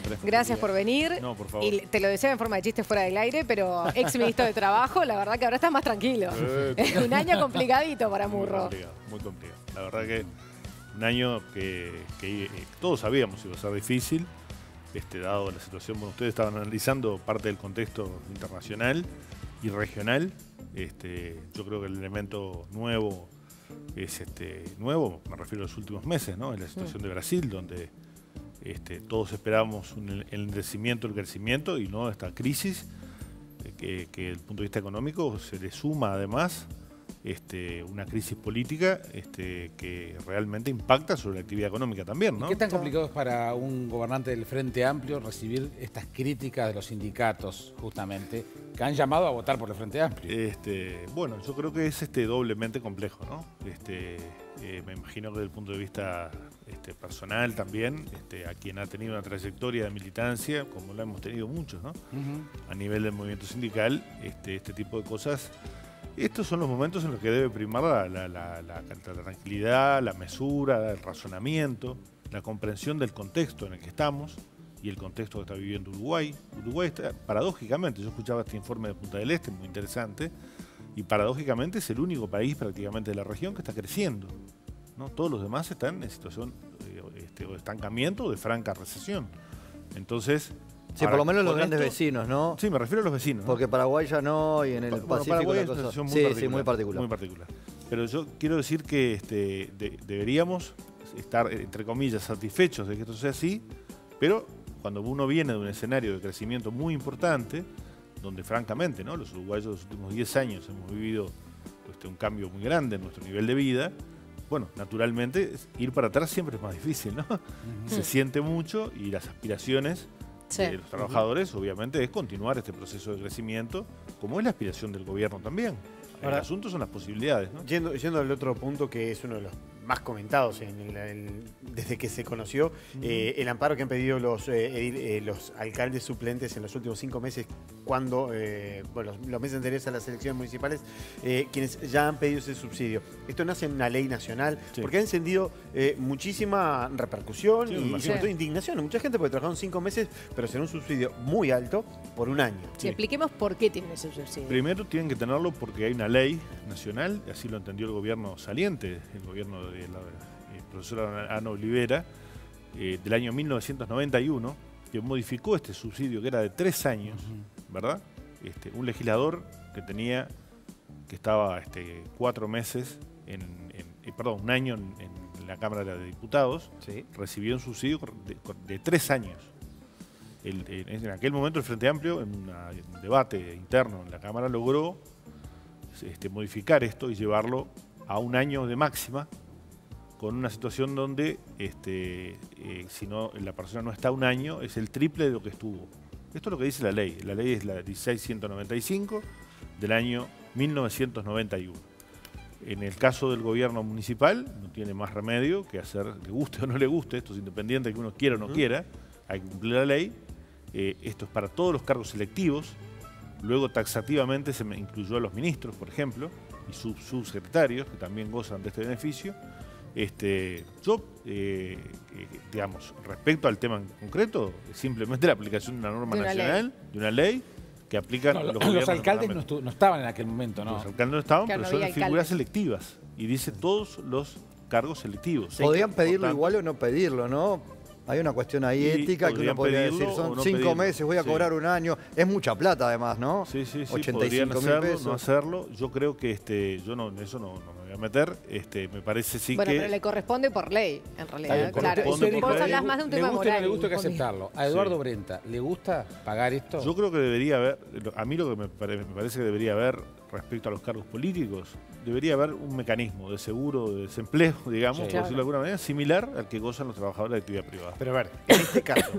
siempre. Gracias por venir. No, por favor. Y te lo decía en forma de chiste fuera del aire, pero ex ministro de Trabajo, la verdad que ahora estás más tranquilo. Es un año complicadito para Muy Murro. complicado, muy complicado. La verdad que un año que, que, eh, todos sabíamos iba a ser difícil, este, dado la situación. Bueno, ustedes estaban analizando parte del contexto internacional y regional. Este, yo creo que el elemento nuevo es este, nuevo, me refiero a los últimos meses, ¿no? Es la situación de Brasil, donde este, todos esperábamos un, el endurecimiento, el crecimiento y no esta crisis, eh, que, que desde el punto de vista económico se le suma además este, una crisis política este, que realmente impacta sobre la actividad económica también, ¿no? ¿Qué tan complicado es para un gobernante del Frente Amplio recibir estas críticas de los sindicatos, justamente, que han llamado a votar por el Frente Amplio? Este, bueno, yo creo que es este, doblemente complejo, ¿no? Este, eh, me imagino que desde el punto de vista este, personal también, este, a quien ha tenido una trayectoria de militancia, como la hemos tenido muchos, ¿no? A nivel del movimiento sindical, este, este tipo de cosas, estos son los momentos en los que debe primar la, la- la- la- la tranquilidad, la mesura, el razonamiento, la comprensión del contexto en el que estamos y el contexto que está viviendo Uruguay. Uruguay está, paradójicamente, yo escuchaba este informe de Punta del Este, muy interesante, y paradójicamente es el único país prácticamente de la región que está creciendo. ¿no? Todos los demás están en situación este, o de estancamiento o de franca recesión. Entonces... Sí, por lo menos los grandes esto- vecinos, ¿no? Sí, me refiero a los vecinos. ¿no? Porque Paraguay ya no, y en el Bueno, Pacífico Paraguay la es una situación muy sí, particular, sí, muy particular. Muy particular. Pero yo quiero decir que este, de- deberíamos estar, entre comillas, satisfechos de que esto sea así, pero cuando uno viene de un escenario de crecimiento muy importante, donde francamente ¿no? los uruguayos los últimos 10 años hemos vivido este, un cambio muy grande en nuestro nivel de vida, bueno, naturalmente ir para atrás siempre es más difícil, ¿no? Se siente mucho y las aspiraciones Sí. de los trabajadores, obviamente, es continuar este proceso de crecimiento, como es la aspiración del gobierno también. Ahora- el asunto son las posibilidades, ¿no? Yendo, yendo al otro punto que es uno de los más comentados en el- el- desde que se conoció, eh, el amparo que han pedido los, eh, eh, los alcaldes suplentes en los últimos cinco meses, cuando, eh, bueno, los, los meses anteriores a las elecciones municipales, eh, quienes ya han pedido ese subsidio. Esto nace en una ley nacional, Sí. porque ha encendido eh, muchísima repercusión Sí, y sobre todo indignación. Mucha gente porque trabajaron cinco meses, pero será un subsidio muy alto por un año. Sí, expliquemos por qué tienen ese subsidio. Primero tienen que tenerlo porque hay una ley nacional, así lo entendió el gobierno saliente, el gobierno de la eh, profesora Ana Olivera, eh, del año 1991, que modificó este subsidio que era de tres años, ¿verdad? Este, un legislador que tenía, que estaba este, cuatro meses, en, en- eh, perdón, un año en, en la Cámara de Diputados, Sí. recibió un subsidio de, de tres años. El- en, en aquel momento el Frente Amplio, en una- en un debate interno en la Cámara, logró este, modificar esto y llevarlo a un año de máxima, con una situación donde este, eh, si no, la persona no está un año, es el triple de lo que estuvo. Esto es lo que dice la ley. La ley es la 16195 del año 1991. En el caso del gobierno municipal, no tiene más remedio que hacer, le guste o no le guste, esto es independiente de que uno quiera o no quiera, hay que cumplir la ley. Eh, esto es para todos los cargos selectivos. Luego taxativamente se incluyó a los ministros, por ejemplo, y sub subsecretarios, que también gozan de este beneficio. Este, yo, eh, eh, digamos, respecto al tema en concreto, simplemente la aplicación de una norma De una ley. nacional, de una ley que aplican No, lo- los, los, gobiernos alcaldes no, estaban en aquel momento, ¿no? Los alcaldes no estaban, Claro, pero no son figuras selectivas. Y dice todos los cargos selectivos. Podrían pedirlo tanto, igual o no pedirlo, ¿no? Hay una cuestión ahí Y ética que uno podría decir, son cinco pedirlo. meses, voy a Sí. cobrar un año. Es mucha plata además, ¿no? Sí, sí, sí, 85 podrían mil hacerlo, pesos. no hacerlo. Yo creo que este, yo no, eso no, no me voy a meter. Este, me parece sí bueno, que pero le corresponde por ley, en realidad. bien, claro. por Vos más de un tema gusta moral. le gusta que aceptarlo. A Eduardo Sí. Brenta, ¿le gusta pagar esto? Yo creo que debería haber, a mí lo que me, pare- me parece que debería haber respecto a los cargos políticos, debería haber un mecanismo de seguro de desempleo, digamos, Sí. por Claro. decirlo de alguna manera, similar al que gozan los trabajadores de actividad privada. Pero a ver, en este caso,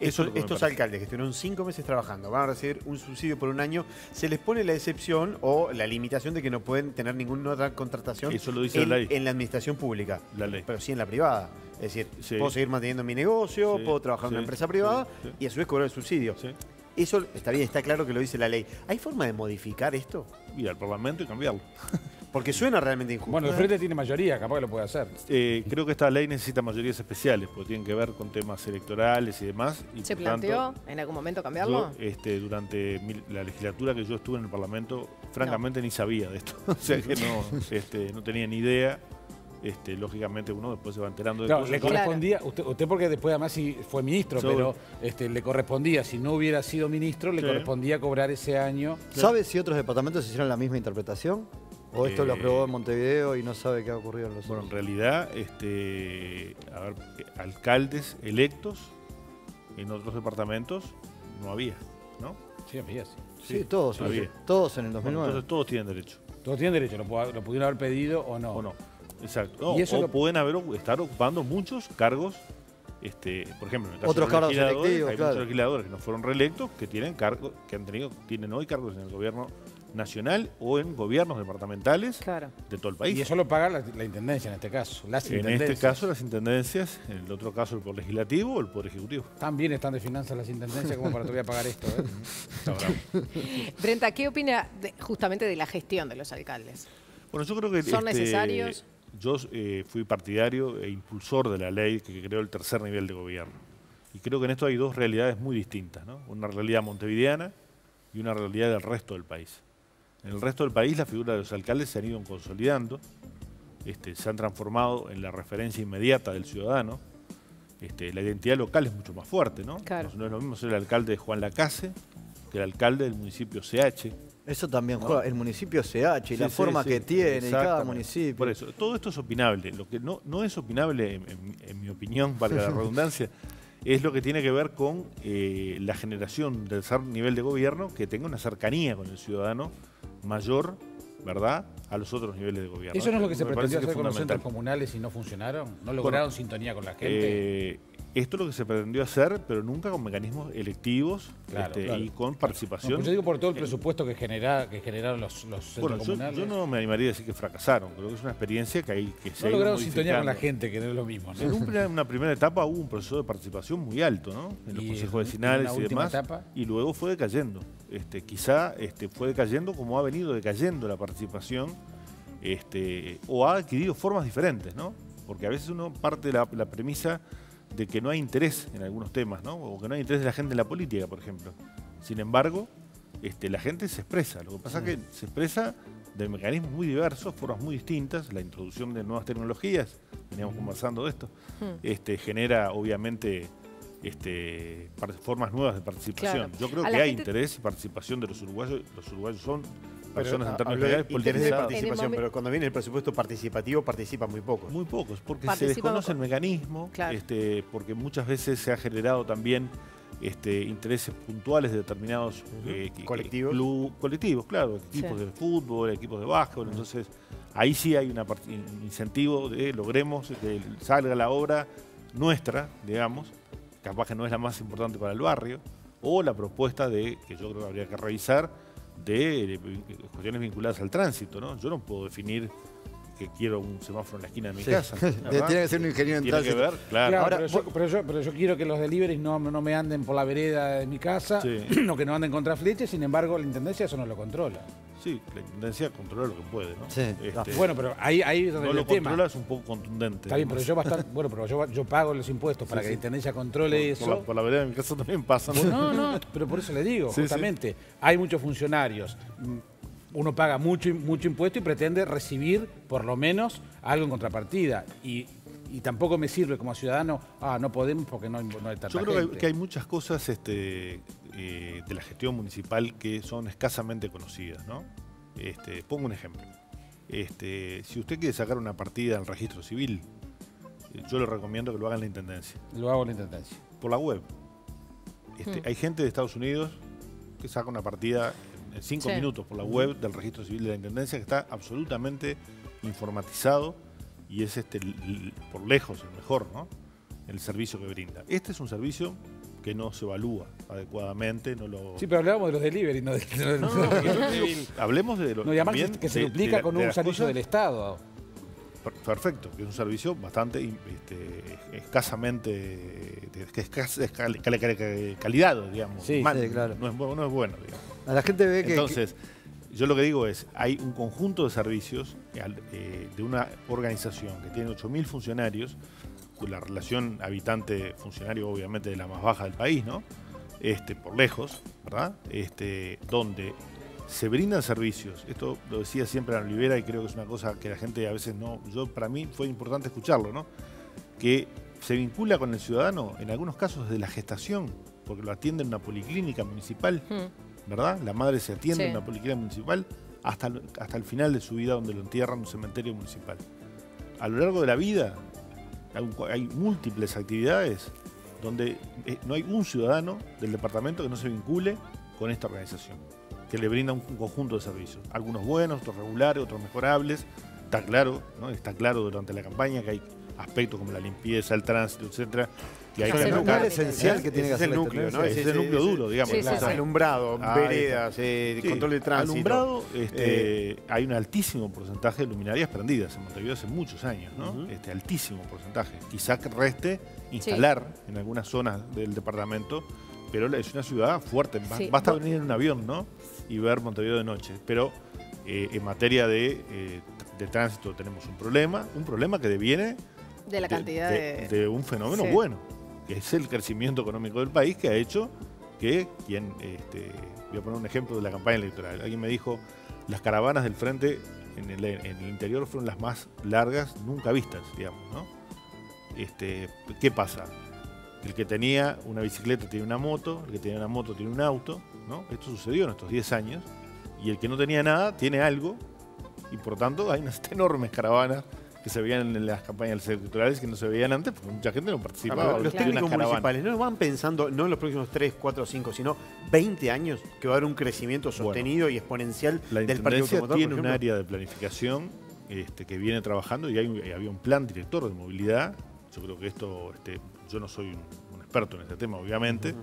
es estos, alcaldes que estuvieron cinco meses trabajando van a recibir un subsidio por un año, se les pone la excepción o la limitación de que no pueden tener ninguna otra contratación Eso lo dice en, la ley. en la administración pública, La ley. pero sí en la privada. Es decir, Sí. puedo seguir manteniendo mi negocio, Sí, puedo trabajar en una empresa privada sí, sí. y a su vez cobrar el subsidio. ¿sí? Eso está bien, está claro que lo dice la ley. ¿Hay forma de modificar esto? Ir al Parlamento y cambiarlo. Porque suena realmente injusto. Bueno, el Frente tiene mayoría, capaz que lo puede hacer. Eh, creo que esta ley necesita mayorías especiales, porque tienen que ver con temas electorales y demás. Y ¿Se por tanto, planteó en algún momento cambiarlo? Yo, este, durante mi- la legislatura que yo estuve en el Parlamento, francamente ni sabía de esto. o sea que no, este, no tenía ni idea. Este, lógicamente uno después se va enterando de Claro, cosas. le correspondía, usted, usted porque después además sí fue ministro, Sobre- pero este, le correspondía, si no hubiera sido ministro, le Sí. correspondía cobrar ese año. ¿Sabe si otros departamentos hicieron la misma interpretación? ¿O esto lo Eh, aprobó en Montevideo y no sabe qué ha ocurrido en los Bueno, en realidad, este, a ver, alcaldes electos en otros departamentos no había, ¿no? Sí, había, sí. Sí, todos. había. Todos en el Bueno, 2009. entonces todos tienen derecho, Todos tienen derecho, lo, lo pudieron haber pedido o no. ¿o no? Exacto. No, Y eso o lo- pueden haber, estar ocupando muchos cargos, este, por ejemplo, en el caso Otros de los cargos legisladores, electivos, hay claro. muchos legisladores que no fueron reelectos, que tienen cargos, que han tenido, tienen hoy cargos en el gobierno nacional o en gobiernos departamentales Claro. de todo el país. Y eso lo paga la, la intendencia en este caso. Las en este caso las intendencias, en el otro caso el poder legislativo o el poder ejecutivo. También están de finanzas las intendencias como para todavía pagar esto. ¿eh? Está bravo. Brenta, ¿qué opina de- justamente de la gestión de los alcaldes? Bueno, yo creo que ¿Son este, necesarios? Yo eh, fui partidario e impulsor de la ley que creó el tercer nivel de gobierno. Y creo que en esto hay dos realidades muy distintas, ¿no? Una realidad montevideana y una realidad del resto del país. En el resto del país la figura de los alcaldes se han ido consolidando, este, se han transformado en la referencia inmediata del ciudadano. Este, la identidad local es mucho más fuerte, ¿no? Claro. No, no es lo mismo ser el alcalde de Juan Lacase que el alcalde del municipio CH. Eso también juega. El municipio CH y la Sí, forma sí, que tiene y cada municipio. Por eso, todo esto es opinable. Lo que no, no es opinable, en, en- en mi opinión, valga la redundancia, es lo que tiene que ver con eh, la generación del nivel de gobierno que tenga una cercanía con el ciudadano mayor, ¿verdad?, a los otros niveles de gobierno. ¿Eso no es lo que se Me pretendió que hacer con los centros comunales y no funcionaron? ¿No lograron sintonía con la gente? Eh, esto es lo que se pretendió hacer, pero nunca con mecanismos electivos Claro, este, claro. y con No, participación. pues yo digo por todo el presupuesto que, genera, que generaron los, los centros bueno, yo, comunales. yo no me animaría a decir que fracasaron. Creo que es una experiencia que, hay, que se No ido lograron sintonía con la gente, que no es lo mismo. ¿no? En un una primera etapa hubo un proceso de participación muy alto, ¿no? En los consejos vecinales y demás. etapa. Y luego fue decayendo. Este, quizá este, fue decayendo como ha venido decayendo la participación, este, o ha adquirido formas diferentes, ¿no? Porque a veces uno parte de la, la premisa de que no hay interés en algunos temas, ¿no? O que no hay interés de la gente en la política, por ejemplo. Sin embargo, este, la gente se expresa. Lo que pasa es que se expresa de mecanismos muy diversos, formas muy distintas. La introducción de nuevas tecnologías, veníamos conversando de esto, este, genera obviamente este, formas nuevas de participación. Claro. Yo creo que hay gente- interés y participación de los uruguayos. Los uruguayos son personas en a- términos generales interés de participación, pero cuando viene el presupuesto participativo participan muy pocos. Muy pocos, porque se desconoce el mecanismo, Claro. este, porque muchas veces se ha generado también este, intereses puntuales de determinados eh, que- Colectivos. clu- colectivos, claro, equipos Sí. de fútbol, equipos de básquetbol, entonces ahí sí hay una un incentivo de logremos que salga la obra nuestra, digamos, capaz que no es la más importante para el barrio, o la propuesta de, que yo creo que habría que revisar, de, eh, cuestiones vinculadas al tránsito, ¿no? Yo no puedo definir que quiero un semáforo en la esquina de mi Sí. casa. ¿verdad? Tiene que ser un ingeniero en Tiene que tránsito. ver, claro. Claro, Ahora, pero, yo, pero, yo, pero yo quiero que los deliveries no, no me anden por la vereda de mi casa, Sí. o que no anden contra fleches, sin embargo la Intendencia eso no lo controla. Sí, la intendencia controla lo que puede, ¿no? Sí. Este, Bueno, pero ahí, ahí es donde no el lo tema. controla es un poco contundente. Está bien, pero yo bastante, bueno, pero yo, yo pago los impuestos para Sí, que sí. la Intendencia controle por, eso. por la, por la vereda de mi casa también pasa. ¿no? No, no, pero por eso le digo, Sí, sí. justamente, hay muchos funcionarios. Uno paga mucho, mucho impuesto y pretende recibir por lo menos algo en contrapartida. Y, y tampoco me sirve como ciudadano, ah, no podemos porque no, hay- no hay tanta Yo creo que hay, gente. que hay muchas cosas este, eh, de la gestión municipal que son escasamente conocidas, ¿no? Este, pongo un ejemplo. Este, si usted quiere sacar una partida al registro civil, eh, yo le recomiendo que lo haga en la intendencia, Lo hago en la Intendencia. por la web. Este, Hmm. Hay gente de Estados Unidos que saca una partida en- cinco Sí. minutos por la web del registro civil de la intendencia que está absolutamente informatizado y es este por lejos el mejor, ¿no? El servicio que brinda. Este es un servicio que no se evalúa adecuadamente, no lo Sí, pero hablábamos de los delivery, no de, no No, no hablemos de lo No, y además también que se de- duplica de con de un servicio cosas- del Estado. Per- Perfecto, que es un servicio bastante este, escasamente de, que escasa- cal- cal- cal- calidad, digamos. Sí, Mal, sí, claro. no, es, bu- no es bueno, digamos. A la gente ve que. Entonces, yo lo que digo es, hay un conjunto de servicios eh, de una organización que tiene 8.000 funcionarios, la relación habitante-funcionario obviamente de la más baja del país, ¿no? Este, por lejos, ¿verdad? Este, donde se brindan servicios. Esto lo decía siempre Ana Olivera y creo que es una cosa que la gente a veces no. Yo, para mí fue importante escucharlo, ¿no? Que se vincula con el ciudadano, en algunos casos desde la gestación, porque lo atiende en una policlínica municipal, Mm. ¿verdad? La madre se atiende Sí. en una policlínica municipal hasta, hasta el final de su vida, donde lo entierran en un cementerio municipal. A lo largo de la vida hay, múltiples actividades donde eh, no hay un ciudadano del departamento que no se vincule con esta organización, que le brinda un conjunto de servicios. Algunos buenos, otros regulares, otros mejorables. Está claro, ¿no? Está claro durante la campaña que hay aspectos como la limpieza, el tránsito, etcétera, Hacer que un Fundamental, trámite. esencial que tiene que es hacer el núcleo, ¿no? es el núcleo duro, digamos. Alumbrado, Ahí veredas, eh, Sí, control de tránsito. Alumbrado, este, hay un altísimo porcentaje de luminarias prendidas en Montevideo hace muchos años, ¿no? Este, altísimo porcentaje. Quizá que reste instalar en algunas zonas del departamento, pero es una ciudad fuerte. Basta venir en un avión, ¿no? Y ver Montevideo de noche. Pero eh, en materia de, eh, de tránsito tenemos un problema, un problema que deviene De la cantidad de... de un fenómeno Sí. bueno, es el crecimiento económico del país que ha hecho que quien, este, voy a poner un ejemplo de la campaña electoral, alguien me dijo, las caravanas del frente en el, en el interior fueron las más largas nunca vistas, digamos, ¿no? Este, ¿Qué pasa? El que tenía una bicicleta tiene una moto, el que tenía una moto tiene un auto, ¿no? Esto sucedió en estos 10 años, y el que no tenía nada tiene algo, y por tanto hay unas enormes caravanas que se veían en las campañas electorales que no se veían antes, porque mucha gente no Ah, participaba. pero de los técnicos municipales no van pensando, no en los próximos 3, 4, 5, sino 20 años que va a haber un crecimiento sostenido y exponencial La del automotor. tiene un área de planificación este, que viene trabajando y, hay y había un plan director de movilidad. Yo creo que esto, este, yo no soy un, un experto en este tema, obviamente,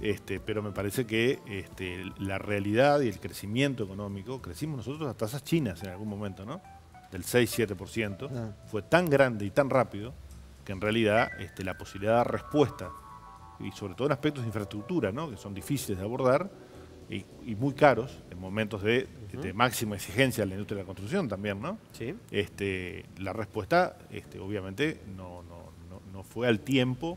este, pero me parece que este, la realidad y el crecimiento económico, crecimos nosotros a tasas chinas en algún momento, ¿no? Del 6-7%, Ah. fue tan grande y tan rápido que en realidad este, la posibilidad de dar respuesta, y sobre todo en aspectos de infraestructura, ¿no? que son difíciles de abordar y, y muy caros en momentos de, de máxima exigencia en la industria de la construcción también, ¿no? Sí. este, la respuesta este, obviamente no, no, no, no fue al tiempo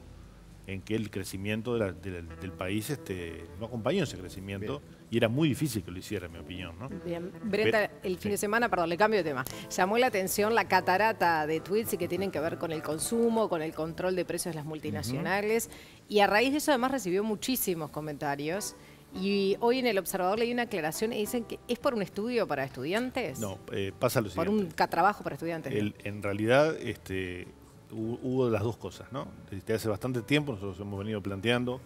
en que el crecimiento de la- de la- del país este, no acompañó ese crecimiento y era muy difícil que lo hiciera, en mi opinión. ¿no? Bien. Brenda, Pero- el fin sí. de semana, perdón, le cambio de tema. Llamó la atención la catarata de tweets y que tienen que ver con el consumo, con el control de precios de las multinacionales. Y a raíz de eso, además, recibió muchísimos comentarios. Y hoy en El Observador leí una aclaración y dicen que es por un estudio para estudiantes. No, eh, pasa lo Por siguiente. un ca- trabajo para estudiantes. El- en realidad este, hubo las dos cosas. ¿no? Desde hace bastante tiempo nosotros hemos venido planteando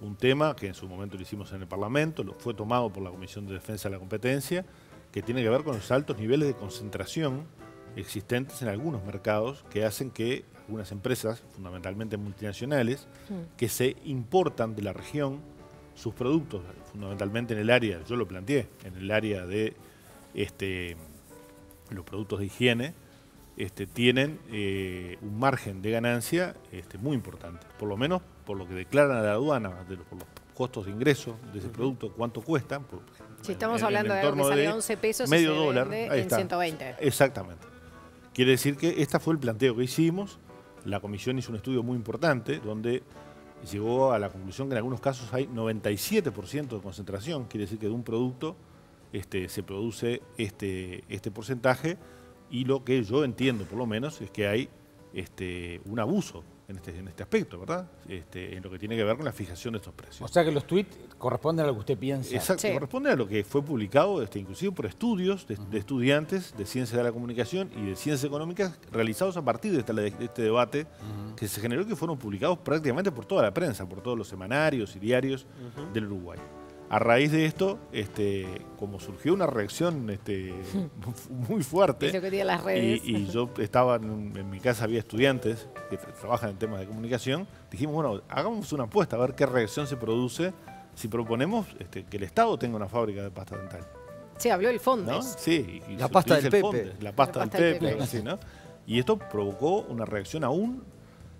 un tema que en su momento lo hicimos en el Parlamento, lo fue tomado por la Comisión de Defensa de la Competencia, que tiene que ver con los altos niveles de concentración existentes en algunos mercados que hacen que algunas empresas, fundamentalmente multinacionales, que se importan de la región sus productos, fundamentalmente en el área, yo lo planteé, en el área de este, los productos de higiene, este, tienen eh, un margen de ganancia este, muy importante, por lo menos por lo que declaran a la aduana, de los, por los costos de ingreso de ese producto, cuánto cuestan. por- si estamos en- en hablando de algo que sale 11 pesos medio y se dólar, vende ahí en está. 120. Exactamente. Quiere decir que este fue el planteo que hicimos. La comisión hizo un estudio muy importante donde llegó a la conclusión que en algunos casos hay 97% de concentración. Quiere decir que de un producto este, se produce este, este porcentaje y lo que yo entiendo por lo menos es que hay este, un abuso en este, en este aspecto, ¿verdad? Este, en lo que tiene que ver con la fijación de estos precios. O sea que los tweets corresponden a lo que usted piensa. Exacto, Sí. corresponde a lo que fue publicado, este, inclusive por estudios de, de estudiantes de ciencias de la comunicación y de ciencias económicas realizados a partir de este debate que se generó y que fueron publicados prácticamente por toda la prensa, por todos los semanarios y diarios del Uruguay. A raíz de esto, este, como surgió una reacción este, muy fuerte, Es lo que tienen las redes. y, y yo estaba en, en mi casa, había estudiantes que tra- trabajan en temas de comunicación. Dijimos, bueno, hagamos una apuesta a ver qué reacción se produce si proponemos este, que el Estado tenga una fábrica de pasta dental. Sí, habló el fondo. ¿no? Sí, y La pasta del Pepe. Fondes, la pasta, La pasta del del Pepe, Pepe. algo así, ¿no? Y esto provocó una reacción aún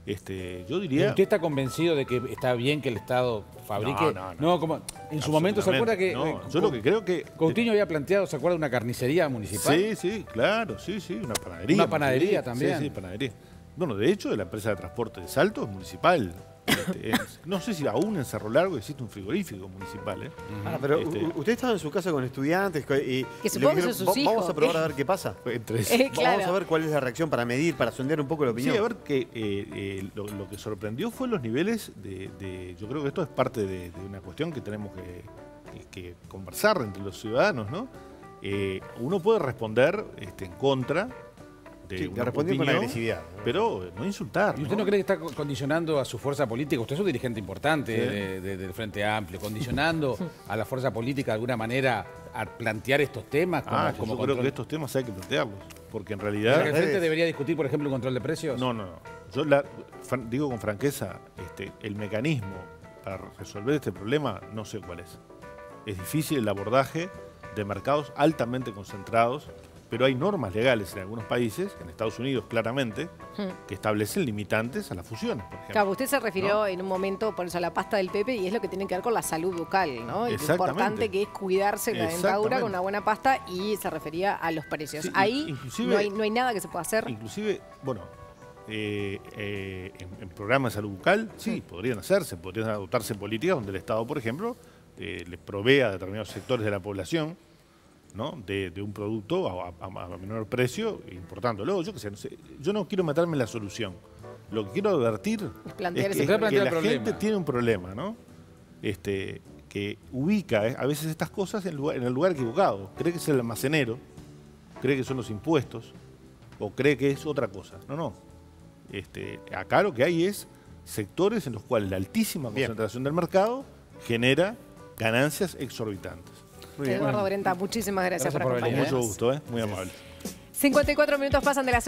Este, yo ¿Y diría... ¿Usted está convencido de que está bien que el Estado fabrique? No, no, no. como en su momento se acuerda que No, eh, yo lo que creo que... Coutinho había planteado, ¿se acuerda una carnicería municipal? Sí, sí, claro, sí, sí, una panadería. Una panadería también. Sí, sí, panadería. Bueno, de hecho, la empresa de transporte de Salto es municipal. Este, es- no sé si aún en Cerro Largo existe un frigorífico municipal, ¿eh? Ah, pero Este- usted estaba en su casa con estudiantes y Que y supongo le que dijeron, son sus "Va- Vamos hijos, a probar ¿qué?". a ver qué pasa. Entre Eh, claro. Vamos a ver cuál es la reacción para medir, para sondear un poco la opinión. Sí, a ver que eh, eh, lo, lo que sorprendió fue los niveles de, de- Yo creo que esto es parte de, de una cuestión que tenemos que, que- que conversar entre los ciudadanos, ¿no? Eh, uno puede responder este, en contra de Sí, le una respondí con opinión, agresividad, pero no insultar. ¿Y usted no cree que está co- condicionando a su fuerza política? Usted es un dirigente importante Sí. de- de- del Frente Amplio, condicionando a la fuerza política de alguna manera a plantear estos temas como, Ah, yo como creo control? que estos temas hay que plantearlos, porque en ¿Cree realidad... el Frente debería discutir, por ejemplo, el control de precios? No, no, no. Yo la- fran- digo con franqueza, este, el mecanismo para resolver este problema no sé cuál es. Es difícil el abordaje de mercados altamente concentrados, pero hay normas legales en algunos países, en Estados Unidos claramente, que establecen limitantes a las fusiones, por ejemplo. Claro, usted se refirió ¿No? en un momento por eso a la pasta del Pepe y es lo que tiene que ver con la salud bucal, ¿no? Y lo importante que es cuidarse la dentadura con una buena pasta y se refería a los precios. Sí, Ahí no, hay, no hay nada que se pueda hacer. Inclusive, bueno, eh, eh, en, en programas de salud bucal, sí, podrían hacerse, podrían adoptarse políticas donde el Estado, por ejemplo, eh, les provea a determinados sectores de la población ¿no? de, de un producto a, a- a menor precio, importándolo. Yo, qué sé, no sé, yo no quiero meterme en la solución. Lo que quiero advertir Es plantear es ese que, que la gente tiene un problema, ¿no? Este, que ubica eh, a veces estas cosas en, lugar- en el lugar equivocado. Cree que es el almacenero, cree que son los impuestos, o cree que es otra cosa. No, no. Este, acá lo que hay es sectores en los cuales la altísima Bien. concentración del mercado genera ganancias exorbitantes. Muy bien. Eduardo Brenta, muchísimas gracias, Gracias por por venir, Con acompañarnos. mucho gusto, ¿eh? muy amable. 54 minutos pasan de las